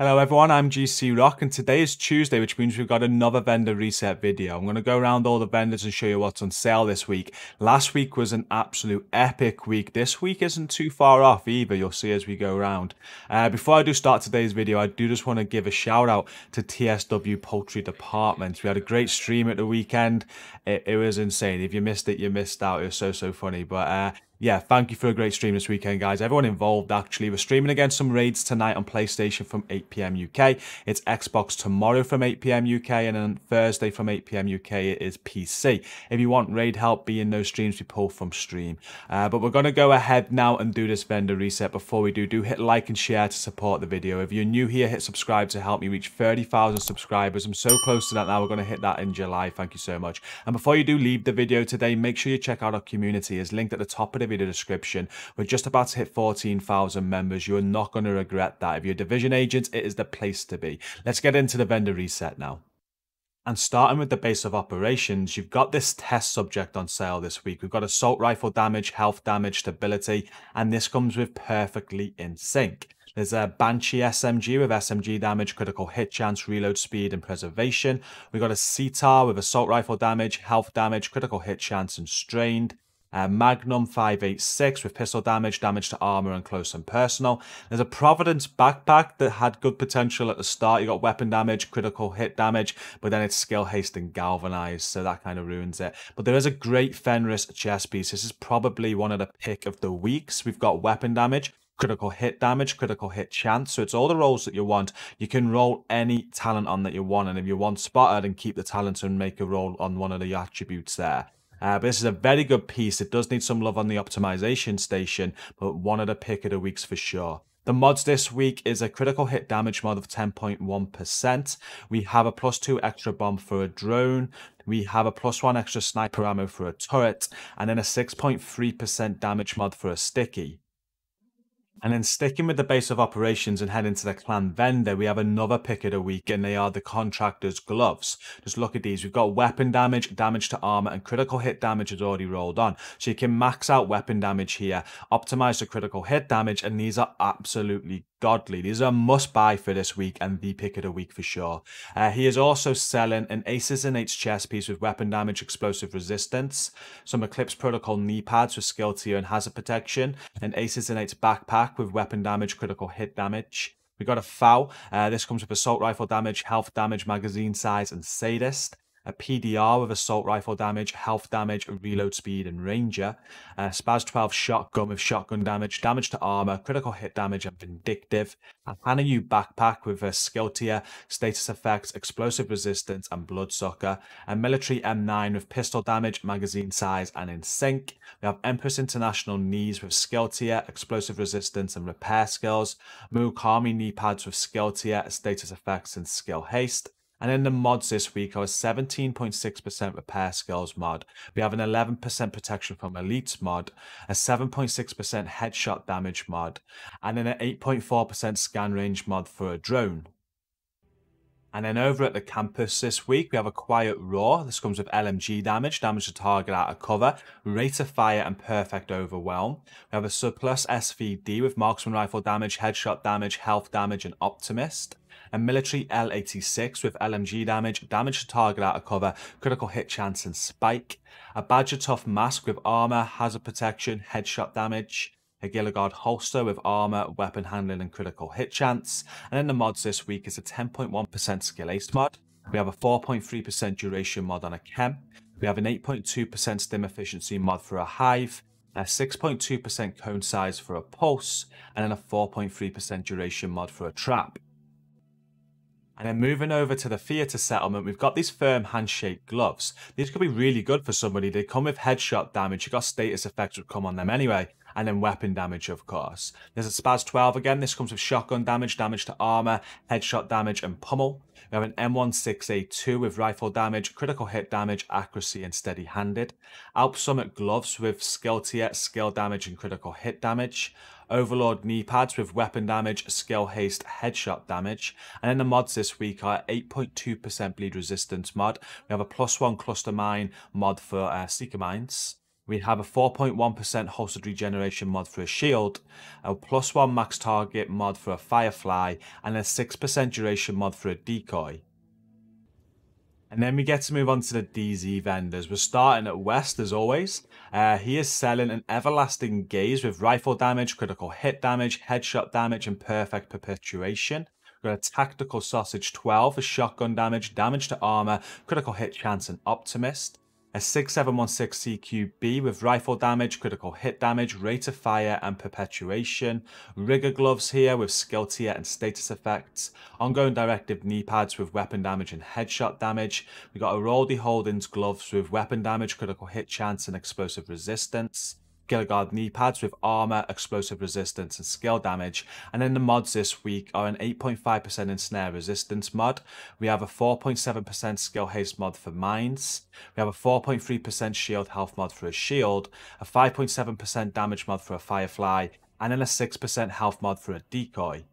Hello everyone, I'm GC Rock and today is Tuesday which means we've got another vendor reset video. I'm going to go around all the vendors and show you what's on sale this week. Last week was an absolute epic week. This week isn't too far off either, you'll see as we go around. Uh, before I do start today's video, I do just want to give a shout out to TSW Poultry Department. We had a great stream at the weekend. It, it was insane. If you missed it, you missed out. It was so, so funny. But uh, yeah, thank you for a great stream this weekend, guys. Everyone involved, actually. We're streaming again some raids tonight on PlayStation from 8 p.m. UK. It's Xbox tomorrow from 8 p.m. UK, and then Thursday from 8 p.m. UK it is PC. If you want raid help, be in those streams we pull from stream. Uh, but we're going to go ahead now and do this vendor reset. Before we do, do hit like and share to support the video. If you're new here, hit subscribe to help me reach 30,000 subscribers. I'm so close to that now. We're going to hit that in July. Thank you so much. And before you do leave the video today, make sure you check out our community. It's linked at the top of the video description. We're just about to hit 14,000 members. You are not going to regret that. If you're a division agent, it is the place to be. Let's get into the vendor reset now. And starting with the base of operations, you've got this test subject on sale this week. We've got assault rifle damage, health damage, stability, and this comes with perfectly in sync. There's a Banshee SMG with SMG damage, critical hit chance, reload speed, and preservation. We've got a CTAR with assault rifle damage, health damage, critical hit chance, and strained. Uh, Magnum 586 with pistol damage, damage to armor, and close and personal. There's a Providence backpack that had good potential at the start. You got weapon damage, critical hit damage, but then it's skill haste and galvanized, so that kind of ruins it. But there is a great Fenris chest piece. This is probably one of the pick of the weeks. We've got weapon damage, critical hit damage, critical hit chance. So it's all the rolls that you want. You can roll any talent on that you want. And if you want spotted and keep the talent and make a roll on one of the attributes there. Uh, but this is a very good piece. It does need some love on the optimization station, but one of the pick of the weeks for sure. The mods this week is a critical hit damage mod of 10.1%. We have a plus 2 extra bomb for a drone. We have a plus 1 extra sniper ammo for a turret. And then a 6.3% damage mod for a sticky. And then sticking with the base of operations and heading to the clan vendor, we have another pick of the week and they are the contractor's gloves. Just look at these. We've got weapon damage, damage to armor and critical hit damage is already rolled on. So you can max out weapon damage here, optimize the critical hit damage and these are absolutely godly. These are a must buy for this week and the pick of the week for sure. Uh, he is also selling an Aces and Eights chest piece with weapon damage, explosive resistance, some Eclipse Protocol knee pads with skill tier and hazard protection, an Aces and Eights backpack with weapon damage, critical hit damage. We got a FAL. Uh, this comes with assault rifle damage, health damage, magazine size, and sadist a PDR with assault rifle damage, health damage, reload speed, and ranger. A Spaz 12 shotgun with shotgun damage, damage to armor, critical hit damage, and vindictive. A Hana U backpack with a skill tier, status effects, explosive resistance, and bloodsucker. A military M9 with pistol damage, magazine size, and in sync. We have Empress International knees with skill tier, explosive resistance, and repair skills. Murakami knee pads with skill tier, status effects, and skill haste. And in the mods this week a 17.6% repair skills mod. We have an 11% protection from elites mod, a 7.6% headshot damage mod, and then an 8.4% scan range mod for a drone. And then over at the campus this week, we have a Quiet Roar. This comes with LMG damage, damage to target out of cover, rate of fire, and perfect overwhelm. We have a Surplus SVD with marksman rifle damage, headshot damage, health damage, and optimist a military L86 with LMG damage, damage to target out of cover, critical hit chance and spike, a Badger Tough mask with armor, hazard protection, headshot damage, a Gila Guard holster with armor, weapon handling and critical hit chance, and then the mods this week is a 10.1% skill haste mod, we have a 4.3% duration mod on a chem, we have an 8.2% stim efficiency mod for a hive, a 6.2% cone size for a pulse, and then a 4.3% duration mod for a trap. And then moving over to the theatre settlement, we've got these firm handshake gloves. These could be really good for somebody. They come with headshot damage. You've got status effects would come on them anyway. And then weapon damage, of course. There's a Spaz 12 again. This comes with shotgun damage, damage to armor, headshot damage, and pummel. We have an M16A2 with rifle damage, critical hit damage, accuracy, and steady handed. Alp Summit gloves with skill tier, skill damage, and critical hit damage. Overlord knee pads with weapon damage, skill haste, headshot damage. And then the mods this week are 8.2% bleed resistance mod. We have a plus one cluster mine mod for uh, seeker mines. We have a 4.1% holstered regeneration mod for a shield, a plus 1 max target mod for a firefly, and a 6% duration mod for a decoy. And then we get to move on to the DZ vendors. We're starting at West as always. Uh, he is selling an Everlasting Gaze with rifle damage, critical hit damage, headshot damage, and perfect perpetuation. We've got a Tactical Sausage 12 for shotgun damage, damage to armor, critical hit chance, and optimist a 6716 CQB with rifle damage, critical hit damage, rate of fire, and perpetuation. Rigger gloves here with skill tier and status effects. Ongoing directive knee pads with weapon damage and headshot damage. We got Airaldi Holdings gloves with weapon damage, critical hit chance, and explosive resistance. Guard knee pads with armor, explosive resistance, and skill damage. And then the mods this week are an 8.5% ensnare resistance mod. We have a 4.7% skill haste mod for mines. We have a 4.3% shield health mod for a shield, a 5.7% damage mod for a firefly, and then a 6% health mod for a decoy.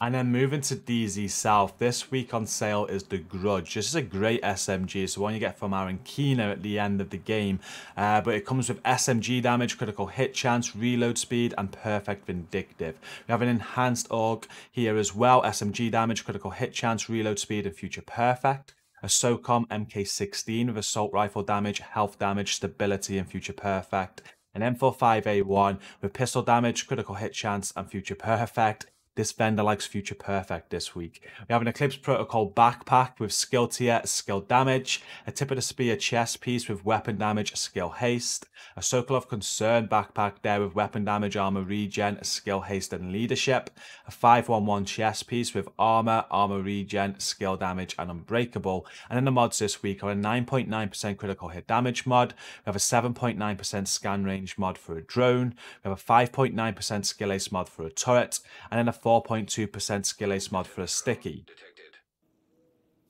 And then moving to DZ South, this week on sale is The Grudge. This is a great SMG, it's the one you get from Aaron Keener at the end of the game. Uh, but it comes with SMG damage, critical hit chance, reload speed, and perfect vindictive. We have an enhanced AUG here as well, SMG damage, critical hit chance, reload speed, and future perfect a SOCOM MK16 with assault rifle damage, health damage, stability, and future perfect. An M45A1 with pistol damage, critical hit chance, and future perfect. This vendor likes Future Perfect this week. We have an Eclipse Protocol backpack with skill tier, skill damage, a tip of the spear chest piece with weapon damage, skill haste, a Sokolov Concern backpack there with weapon damage, armor regen, skill haste, and leadership, a 511 chest piece with armor, armor regen, skill damage, and unbreakable. And then the mods this week are a 9.9% critical hit damage mod, we have a 7.9% scan range mod for a drone, we have a 5.9% skill haste mod for a turret, and then a 4.2% skill haste mod for a sticky.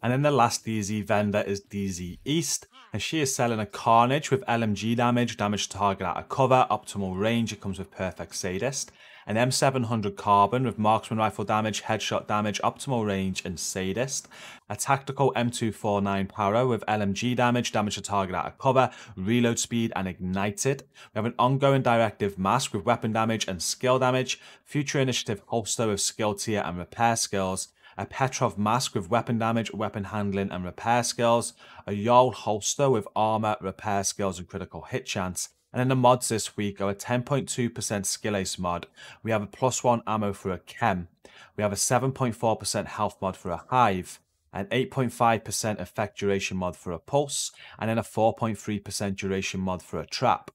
And then the last DZ vendor is DZ East, and she is selling a Carnage with LMG damage, damage to target out of cover, optimal range, it comes with Perfect Sadist, an M700 Carbon with marksman rifle damage, headshot damage, optimal range, and sadist. A tactical M249 Para with LMG damage, damage to target out of cover, reload speed, and ignited. We have an ongoing directive mask with weapon damage and skill damage, future initiative holster with skill tier and repair skills, a Petrov mask with weapon damage, weapon handling, and repair skills, a Yaahl holster with armor, repair skills, and critical hit chance, and then the mods this week are a 10.2% skill haste mod. We have a plus one ammo for a chem. We have a 7.4% health mod for a hive, an 8.5% effect duration mod for a pulse, and then a 4.3% duration mod for a trap.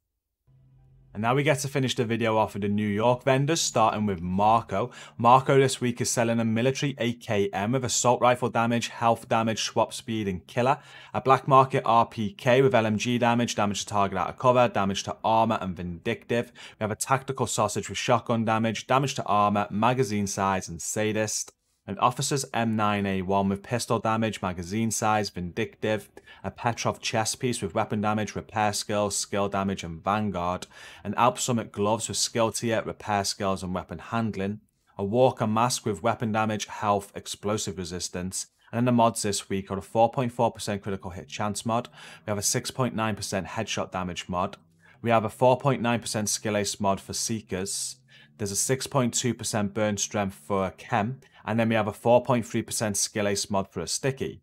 And now we get to finish the video off with the New York vendors, starting with Marco. Marco this week is selling a military AKM with assault rifle damage, health damage, swap speed, and killer. A black market RPK with LMG damage, damage to target out of cover, damage to armor, and vindictive. We have a tactical sausage with shotgun damage, damage to armor, magazine size, and sadist an officer's M9A1 with pistol damage, magazine size, vindictive, a Petrov chest piece with weapon damage, repair skills, skill damage, and vanguard, an Alp Summit gloves with skill tier, repair skills, and weapon handling, a Walker mask with weapon damage, health, explosive resistance, and then the mods this week are a 4.4% critical hit chance mod, we have a 6.9% headshot damage mod, we have a 4.9% skill haste mod for Seekers, there's a 6.2% burn strength for Chem, and then we have a 4.3% skill haste mod for a sticky.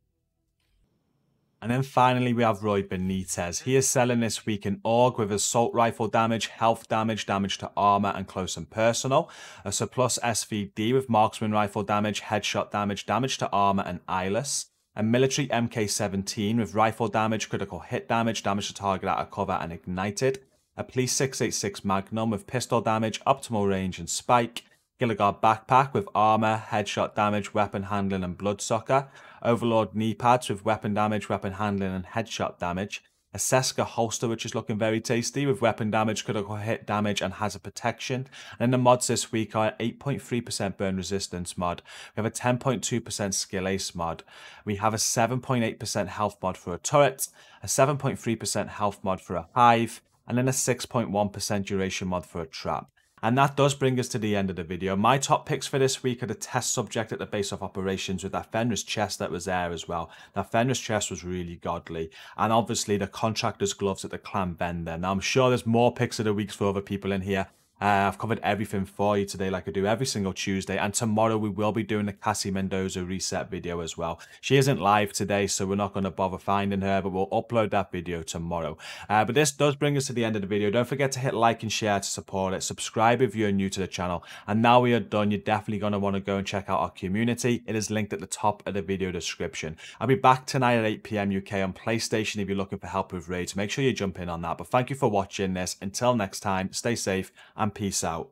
And then finally we have Roy Benitez. He is selling this week an AUG with assault rifle damage, health damage, damage to armor and close and personal. A surplus SVD with marksman rifle damage, headshot damage, damage to armor and eyeless. A military MK17 with rifle damage, critical hit damage, damage to target out of cover and ignited. A Police 686 Magnum with pistol damage, optimal range and spike. Gila Guard backpack with armor, headshot damage, weapon handling, and bloodsucker. Overlord knee pads with weapon damage, weapon handling, and headshot damage. A Ceska holster, which is looking very tasty with weapon damage, critical hit damage, and hazard protection. And then the mods this week are 8.3% burn resistance mod. We have a 10.2% skill haste mod. We have a 7.8% health mod for a turret, a 7.3% health mod for a hive, and then a 6.1% duration mod for a trap. And that does bring us to the end of the video. My top picks for this week are the test subject at the base of operations with that Fenris chest that was there as well. That Fenris chest was really godly. And obviously the contractor's gloves at the clan vendor. Now I'm sure there's more picks of the weeks for other people in here. Uh, I've covered everything for you today, like I do every single Tuesday. And tomorrow we will be doing the Cassie Mendoza reset video as well. She isn't live today, so we're not going to bother finding her, but we'll upload that video tomorrow. Uh, but this does bring us to the end of the video. Don't forget to hit like and share to support it. Subscribe if you're new to the channel. And now we are done, you're definitely going to want to go and check out our community. It is linked at the top of the video description. I'll be back tonight at 8 p.m. UK on PlayStation if you're looking for help with raids. Make sure you jump in on that. But thank you for watching this. Until next time, stay safe and peace out.